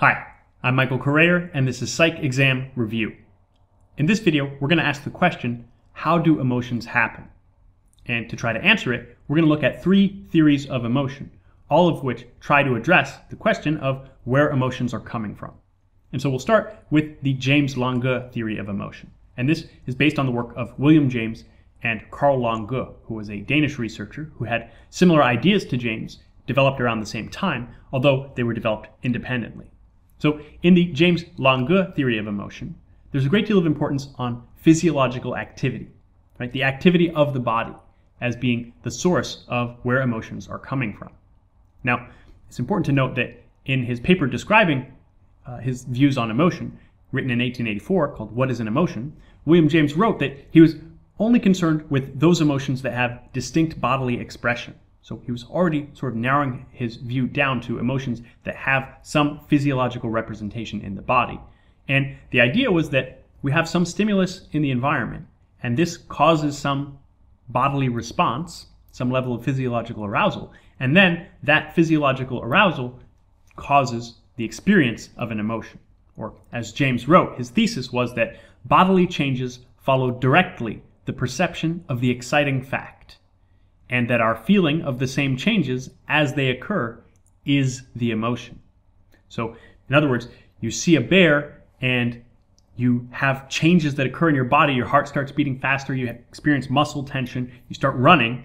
Hi, I'm Michael Corayer, and this is Psych Exam Review. In this video, we're going to ask the question, how do emotions happen? And to try to answer it, we're going to look at three theories of emotion, all of which try to address the question of where emotions are coming from. And so we'll start with the James Lange theory of emotion. And this is based on the work of William James and Carl Lange, who was a Danish researcher who had similar ideas to James, developed around the same time, although they were developed independently. So in the James Lange theory of emotion, there's a great deal of importance on physiological activity, right? The activity of the body as being the source of where emotions are coming from. Now, it's important to note that in his paper describing uh, his views on emotion, written in 1884 called What is an Emotion, William James wrote that he was only concerned with those emotions that have distinct bodily expression. So he was already sort of narrowing his view down to emotions that have some physiological representation in the body. And the idea was that we have some stimulus in the environment, and this causes some bodily response, some level of physiological arousal. And then that physiological arousal causes the experience of an emotion. Or, as James wrote, his thesis was that bodily changes follow directly the perception of the exciting fact and that our feeling of the same changes as they occur is the emotion. So, in other words, you see a bear and you have changes that occur in your body. Your heart starts beating faster, you experience muscle tension, you start running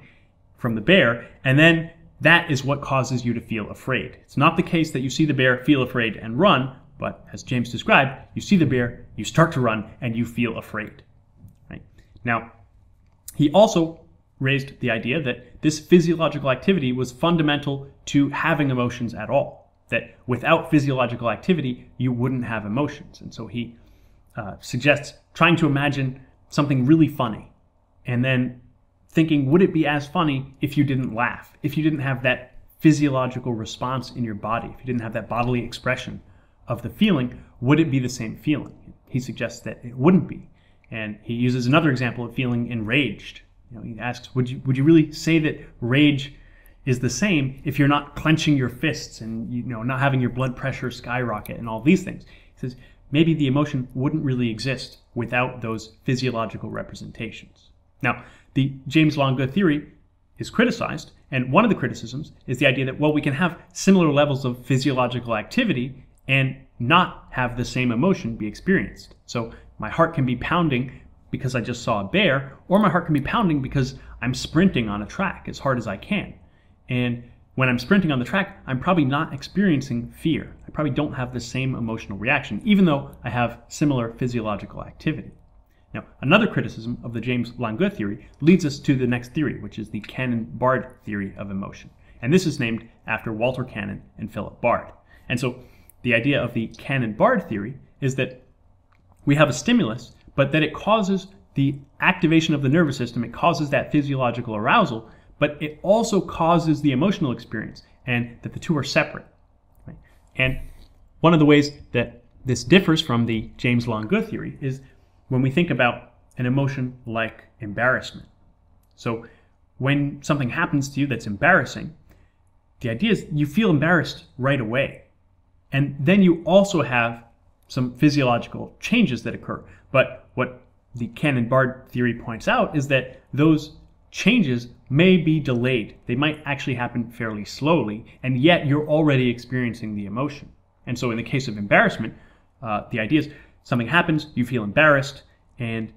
from the bear, and then that is what causes you to feel afraid. It's not the case that you see the bear, feel afraid, and run, but as James described, you see the bear, you start to run, and you feel afraid. Right? Now, he also raised the idea that this physiological activity was fundamental to having emotions at all. That without physiological activity, you wouldn't have emotions. And so he uh, suggests trying to imagine something really funny and then thinking, would it be as funny if you didn't laugh? If you didn't have that physiological response in your body, if you didn't have that bodily expression of the feeling, would it be the same feeling? He suggests that it wouldn't be. And he uses another example of feeling enraged you know, he asks, would you, would you really say that rage is the same if you're not clenching your fists and you know not having your blood pressure skyrocket and all these things? He says maybe the emotion wouldn't really exist without those physiological representations. Now, the James Lange theory is criticized, and one of the criticisms is the idea that well, we can have similar levels of physiological activity and not have the same emotion be experienced. So my heart can be pounding because I just saw a bear, or my heart can be pounding because I'm sprinting on a track as hard as I can. And when I'm sprinting on the track, I'm probably not experiencing fear. I probably don't have the same emotional reaction, even though I have similar physiological activity. Now, another criticism of the James Lange theory leads us to the next theory, which is the Cannon-Bard theory of emotion. And this is named after Walter Cannon and Philip Bard. And so the idea of the Cannon-Bard theory is that we have a stimulus but that it causes the activation of the nervous system, it causes that physiological arousal, but it also causes the emotional experience, and that the two are separate. Right? And one of the ways that this differs from the James Lange theory is when we think about an emotion like embarrassment. So when something happens to you that's embarrassing, the idea is you feel embarrassed right away. And then you also have some physiological changes that occur. But what the Cannon-Bard theory points out is that those changes may be delayed. They might actually happen fairly slowly, and yet you're already experiencing the emotion. And so in the case of embarrassment, uh, the idea is something happens, you feel embarrassed, and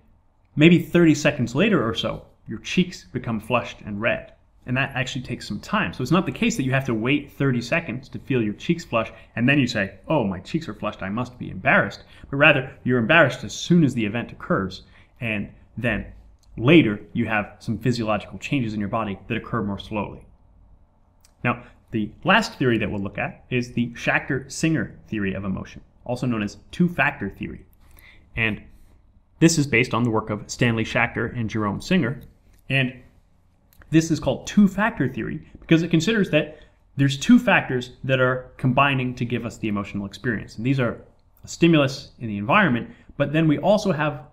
maybe 30 seconds later or so, your cheeks become flushed and red and that actually takes some time. So it's not the case that you have to wait 30 seconds to feel your cheeks flush and then you say, oh, my cheeks are flushed, I must be embarrassed. But rather, you're embarrassed as soon as the event occurs, and then later you have some physiological changes in your body that occur more slowly. Now, the last theory that we'll look at is the Schachter-Singer theory of emotion, also known as two-factor theory. And this is based on the work of Stanley Schachter and Jerome Singer. And this is called two-factor theory because it considers that there's two factors that are combining to give us the emotional experience. And these are a stimulus in the environment, but then we also have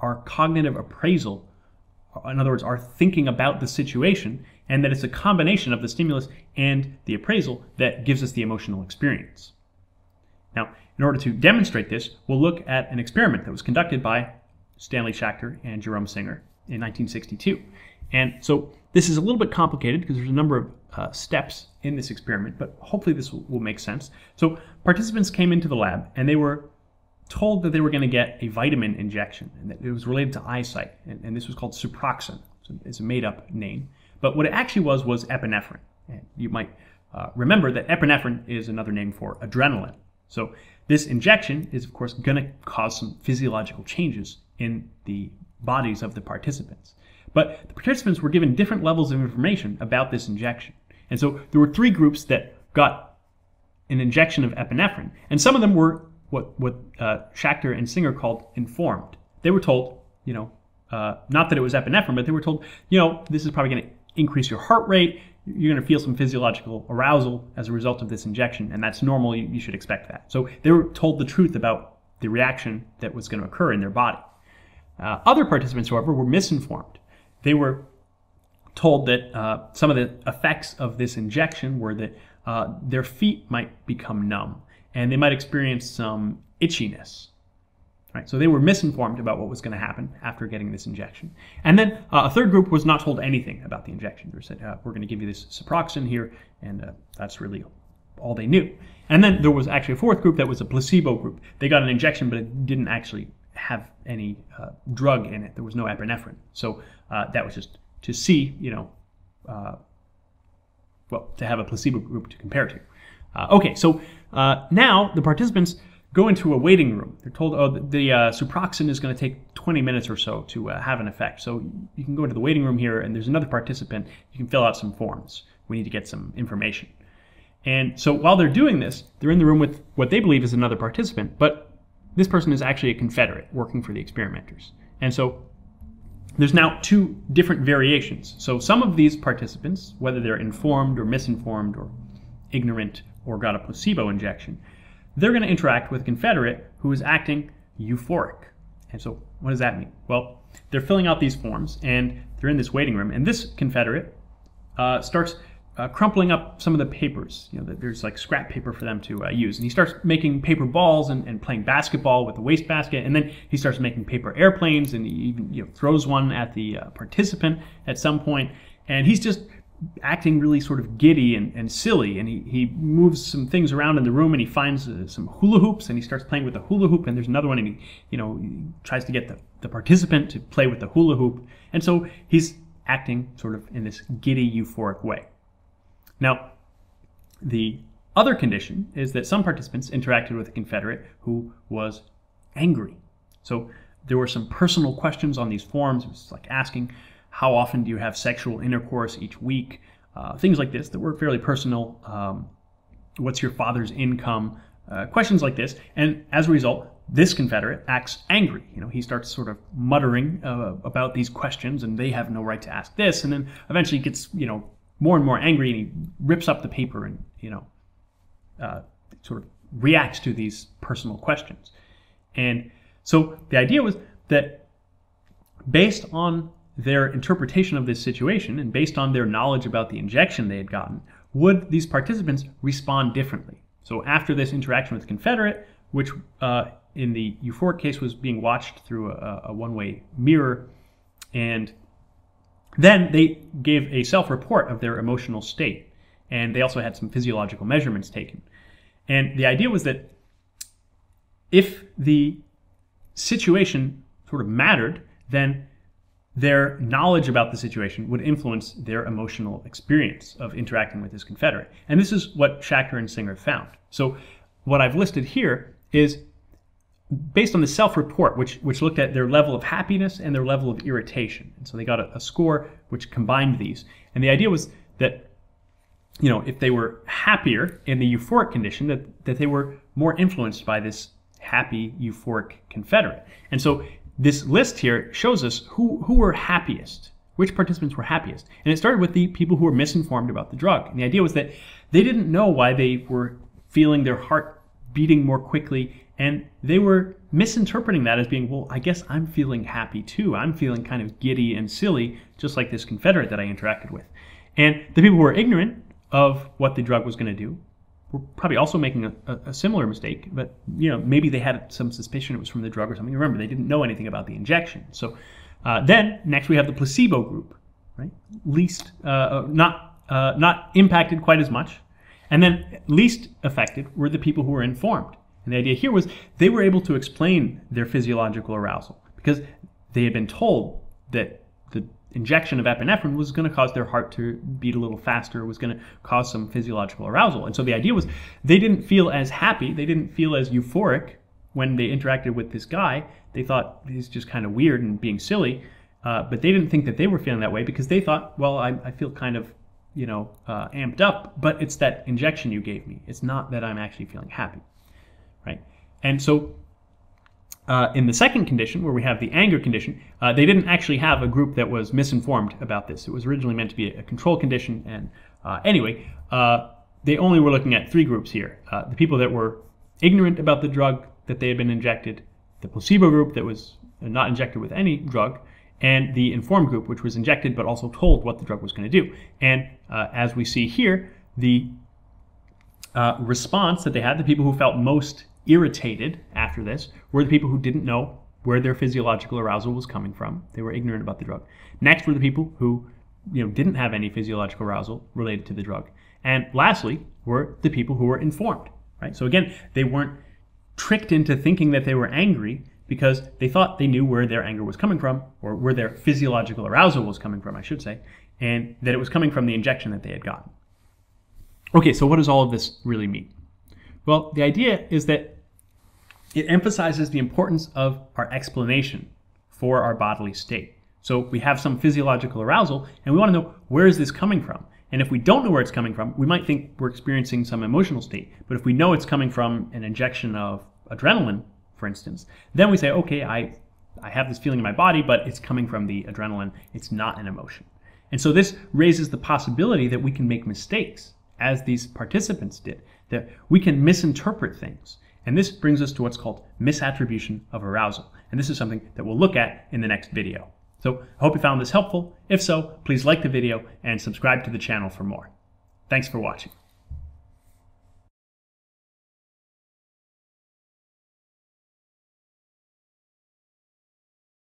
our cognitive appraisal, in other words, our thinking about the situation, and that it's a combination of the stimulus and the appraisal that gives us the emotional experience. Now, in order to demonstrate this, we'll look at an experiment that was conducted by Stanley Schachter and Jerome Singer in 1962. And so this is a little bit complicated because there's a number of uh, steps in this experiment, but hopefully this will, will make sense. So participants came into the lab and they were told that they were going to get a vitamin injection and that it was related to eyesight. And, and this was called Suproxin. So it's a made up name. But what it actually was was epinephrine. And you might uh, remember that epinephrine is another name for adrenaline. So this injection is, of course, going to cause some physiological changes in the bodies of the participants. But the participants were given different levels of information about this injection. And so there were three groups that got an injection of epinephrine, and some of them were what what uh, Schachter and Singer called informed. They were told, you know, uh, not that it was epinephrine, but they were told, you know, this is probably going to increase your heart rate. You're going to feel some physiological arousal as a result of this injection, and that's normal. You, you should expect that. So they were told the truth about the reaction that was going to occur in their body. Uh, other participants, however, were misinformed. They were told that uh, some of the effects of this injection were that uh, their feet might become numb and they might experience some itchiness. Right, so they were misinformed about what was going to happen after getting this injection. And then uh, a third group was not told anything about the injection. They said, uh, we're going to give you this Suproxin here, and uh, that's really all they knew. And then there was actually a fourth group that was a placebo group. They got an injection, but it didn't actually have any uh, drug in it. There was no epinephrine. So uh, that was just to see, you know, uh, well, to have a placebo group to compare to. Uh, okay, so uh, now the participants go into a waiting room. They're told, oh, the, uh, Suproxin is going to take 20 minutes or so to have an effect. So you can go into the waiting room here, and there's another participant. You can fill out some forms. We need to get some information. And so while they're doing this, they're in the room with what they believe is another participant, but this person is actually a Confederate working for the experimenters. And so there's now two different variations. So some of these participants, whether they're informed or misinformed or ignorant or got a placebo injection, they're going to interact with a Confederate who is acting euphoric. And so what does that mean? Well, they're filling out these forms and they're in this waiting room, and this Confederate uh, starts uh, crumpling up some of the papers. You know, that there's like scrap paper for them to uh, use. And he starts making paper balls and, and playing basketball with the wastebasket. And then he starts making paper airplanes and he even you know, throws one at the uh, participant at some point. And he's just acting really sort of giddy and, and silly. And he, he moves some things around in the room and he finds uh, some hula hoops and he starts playing with the hula hoop. And there's another one and he, you know, he tries to get the, the participant to play with the hula hoop. And so he's acting sort of in this giddy, euphoric way. Now, the other condition is that some participants interacted with a Confederate who was angry. So there were some personal questions on these forms. It was like asking, how often do you have sexual intercourse each week? Uh, things like this that were fairly personal. Um, what's your father's income? Uh, questions like this. And as a result, this Confederate acts angry. You know, he starts sort of muttering uh, about these questions, and they have no right to ask this. And then eventually gets, you know, more and more angry and he rips up the paper and, you know, uh, sort of reacts to these personal questions. And so the idea was that based on their interpretation of this situation and based on their knowledge about the injection they had gotten, would these participants respond differently? So after this interaction with the Confederate, which uh, in the euphoric case was being watched through a, a one-way mirror, and then they gave a self report of their emotional state, and they also had some physiological measurements taken. And the idea was that if the situation sort of mattered, then their knowledge about the situation would influence their emotional experience of interacting with this Confederate. And this is what Schachter and Singer found. So, what I've listed here is based on the self-report, which which looked at their level of happiness and their level of irritation. And so they got a, a, score which combined these. And the idea was that, you know, if they were happier in the euphoric condition, that, that they were more influenced by this happy euphoric Confederate. And so this list here shows us who, who were happiest, which participants were happiest. And it started with the people who were misinformed about the drug. And the idea was that they didn't know why they were feeling their heart beating more quickly and they were misinterpreting that as being, well, I guess I'm feeling happy too. I'm feeling kind of giddy and silly, just like this Confederate that I interacted with. And the people who were ignorant of what the drug was going to do were probably also making a, a, a, similar mistake, but you know maybe they had some suspicion it was from the drug or something. Remember, they didn't know anything about the injection. So uh, then next we have the placebo group, right? Least uh, uh not uh, not impacted quite as much, and then least affected were the people who were informed. And the idea here was they were able to explain their physiological arousal because they had been told that the injection of epinephrine was going to cause their heart to beat a little faster, was going to cause some physiological arousal. And so the idea was they didn't feel as happy, they didn't feel as euphoric when they interacted with this guy. They thought he's just kind of weird and being silly, uh, but they didn't think that they were feeling that way because they thought, well, I, I feel kind of, you know, uh, amped up, but it's that injection you gave me. It's not that I'm actually feeling happy, right? And so uh, in the second condition, where we have the anger condition, uh, they didn't actually have a group that was misinformed about this. It was originally meant to be a control condition. And uh, anyway, uh, they only were looking at three groups here uh, the people that were ignorant about the drug that they had been injected, the placebo group that was not injected with any drug, and the informed group, which was injected but also told what the drug was going to do. And uh, as we see here, the response that they had, the people who felt most irritated after this were the people who didn't know where their physiological arousal was coming from. They were ignorant about the drug. Next were the people who you know, didn't have any physiological arousal related to the drug. And lastly were the people who were informed. Right? So again, they weren't tricked into thinking that they were angry because they thought they knew where their anger was coming from, or where their physiological arousal was coming from, I should say, and that it was coming from the injection that they had gotten. Okay, so what does all of this really mean? Well, the idea is that it emphasizes the importance of our explanation for our bodily state. So we have some physiological arousal and we want to know where is this coming from? And if we don't know where it's coming from, we might think we're experiencing some emotional state. But if we know it's coming from an injection of adrenaline, for instance, then we say, okay, I, I have this feeling in my body, but it's coming from the adrenaline. It's not an emotion. And so this raises the possibility that we can make mistakes, as these participants did that we can misinterpret things. And this brings us to what's called misattribution of arousal. And this is something that we'll look at in the next video. So I hope you found this helpful. If so, please like the video and subscribe to the channel for more. Thanks for watching.